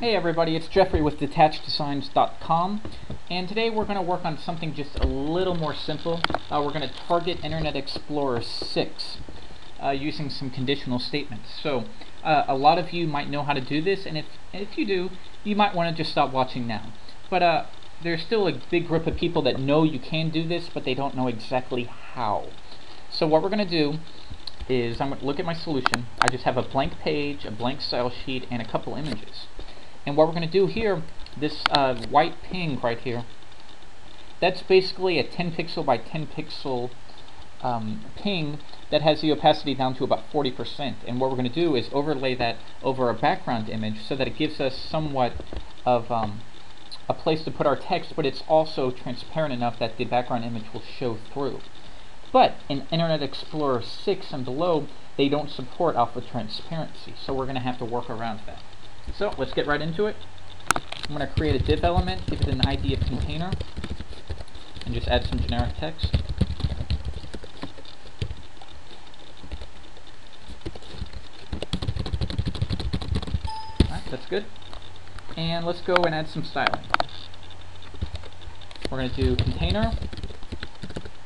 Hey everybody, it's Jeffrey with DetachedDesigns.com and today we're going to work on something just a little more simple. Uh, we're going to target Internet Explorer 6 uh, using some conditional statements. So uh, a lot of you might know how to do this and if, if you do, you might want to just stop watching now. But uh, there's still a big group of people that know you can do this but they don't know exactly how. So what we're going to do is I'm going to look at my solution. I just have a blank page, a blank style sheet, and a couple images. And what we're going to do here, this uh, white ping right here, that's basically a 10 pixel by 10 pixel um, ping that has the opacity down to about 40%. And what we're going to do is overlay that over a background image so that it gives us somewhat of um, a place to put our text, but it's also transparent enough that the background image will show through. But in Internet Explorer 6 and below, they don't support alpha transparency, so we're going to have to work around that. So let's get right into it. I'm going to create a div element, give it an ID of container, and just add some generic text. Alright, that's good. And let's go and add some styling. We're going to do container.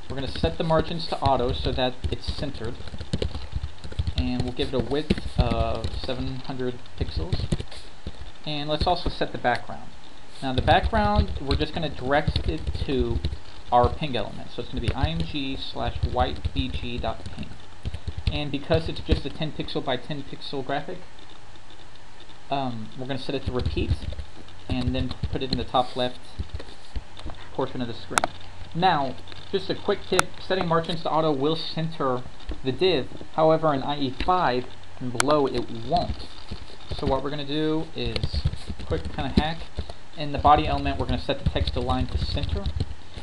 We're going to set the margins to auto so that it's centered. And we'll give it a width of 700 pixels and let's also set the background. Now the background, we're just going to direct it to our ping element. So it's going to be img slash whitebg.ping. And because it's just a 10 pixel by 10 pixel graphic, um, we're going to set it to repeat and then put it in the top left portion of the screen. Now, just a quick tip, setting margins to auto will center the div, however in IE5 and below it won't. So what we're going to do is quick kind of hack. In the body element, we're going to set the text align to center,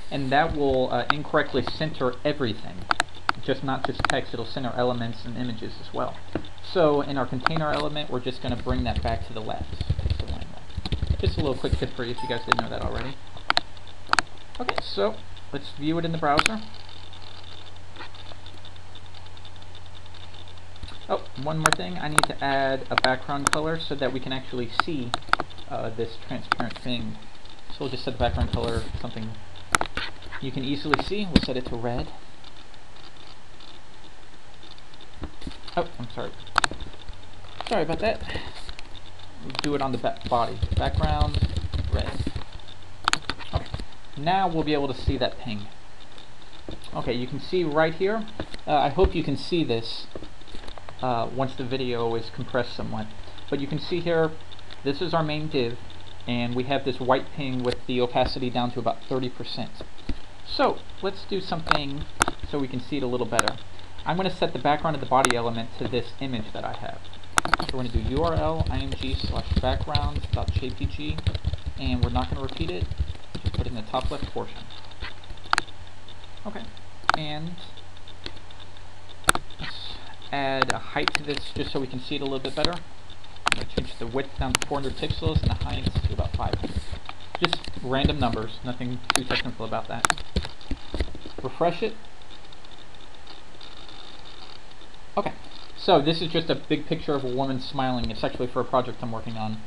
and that will uh, incorrectly center everything. Just not just text, it'll center elements and images as well. So in our container element, we're just going to bring that back to the left. Just a little quick tip for you if you guys didn't know that already. Okay, so let's view it in the browser. Oh, one more thing, I need to add a background color so that we can actually see uh, this transparent thing. So we'll just set the background color something you can easily see. We'll set it to red. Oh, I'm sorry. Sorry about that. We'll do it on the body. Background, red. Okay. Now we'll be able to see that ping. Okay, you can see right here. Uh, I hope you can see this uh, once the video is compressed somewhat. But you can see here, this is our main div, and we have this white ping with the opacity down to about 30%. So, let's do something so we can see it a little better. I'm going to set the background of the body element to this image that I have. So we're going to do URL img slash background dot jpg, and we're not going to repeat it, just put it in the top left portion. Okay, and add a height to this just so we can see it a little bit better. I'm going to change the width down to 400 pixels and the height to about 500. Just random numbers, nothing too technical about that. Refresh it. Okay, so this is just a big picture of a woman smiling. It's actually for a project I'm working on.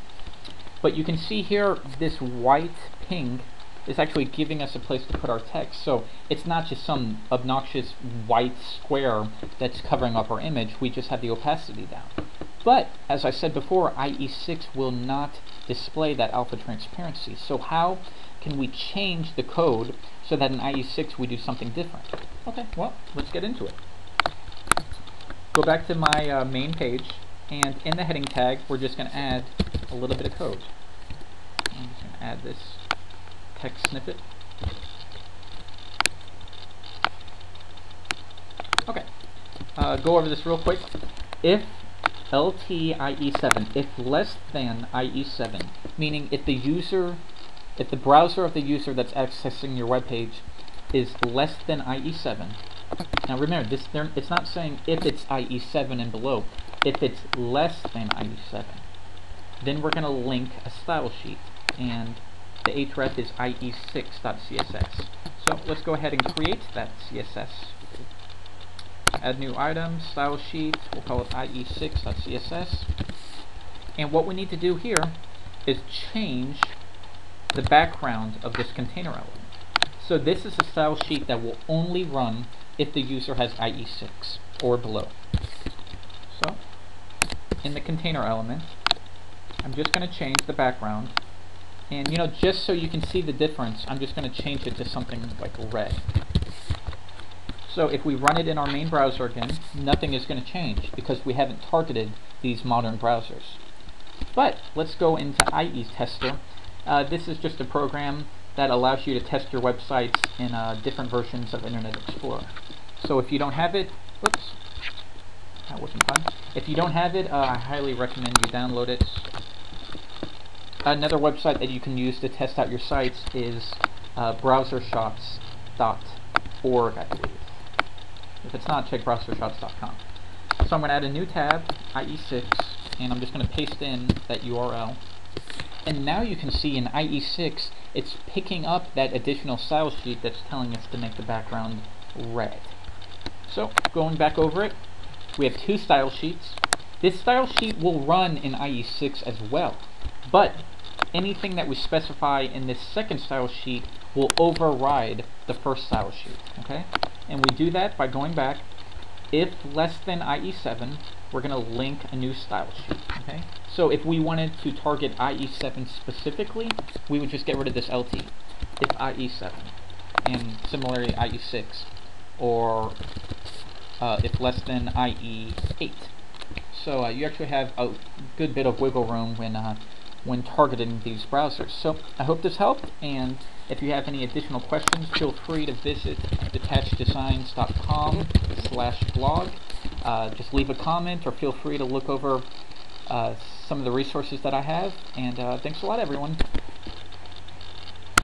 But you can see here this white ping is actually giving us a place to put our text. So it's not just some obnoxious white square that's covering up our image, we just have the opacity down. But, as I said before, IE6 will not display that alpha transparency. So how can we change the code so that in IE6 we do something different? Okay, well, let's get into it. Go back to my uh, main page, and in the heading tag, we're just going to add a little bit of code. I'm just going to add this text snippet. Okay, uh, go over this real quick. If LTIE7, if less than IE7, meaning if the user, if the browser of the user that's accessing your web page is less than IE7, now remember, this it's not saying if it's IE7 and below, if it's less than IE7, then we're going to link a style sheet, and the href is ie6.css. So let's go ahead and create that CSS. Add new item, style sheet, we'll call it ie6.css. And what we need to do here is change the background of this container element. So this is a style sheet that will only run if the user has IE6 or below. So, in the container element, I'm just going to change the background. And, you know, just so you can see the difference, I'm just going to change it to something like red. So if we run it in our main browser again, nothing is going to change because we haven't targeted these modern browsers. But let's go into IE Tester. Uh, this is just a program that allows you to test your websites in uh, different versions of Internet Explorer. So if you don't have it, whoops, that wasn't fun. If you don't have it, uh, I highly recommend you download it. Another website that you can use to test out your sites is uh, browsershots.org, I believe. If it's not, check browsershots.com. So I'm going to add a new tab, IE6, and I'm just going to paste in that URL. And now you can see in IE6, it's picking up that additional style sheet that's telling us to make the background red. So, going back over it, we have two style sheets. This style sheet will run in IE6 as well, but anything that we specify in this second style sheet will override the first style sheet, okay? And we do that by going back. If less than IE7, we're going to link a new style sheet, okay? So if we wanted to target IE7 specifically, we would just get rid of this LT. If IE7, and similarly IE6, or uh, if less than IE8. So uh, you actually have a good bit of wiggle room when uh, when targeting these browsers. So I hope this helped, and if you have any additional questions, feel free to visit detacheddesigns.com slash blog. Uh, just leave a comment or feel free to look over uh, some of the resources that I have, and uh, thanks a lot, everyone.